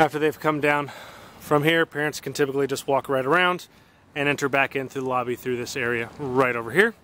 After they've come down from here, parents can typically just walk right around and enter back into the lobby through this area right over here.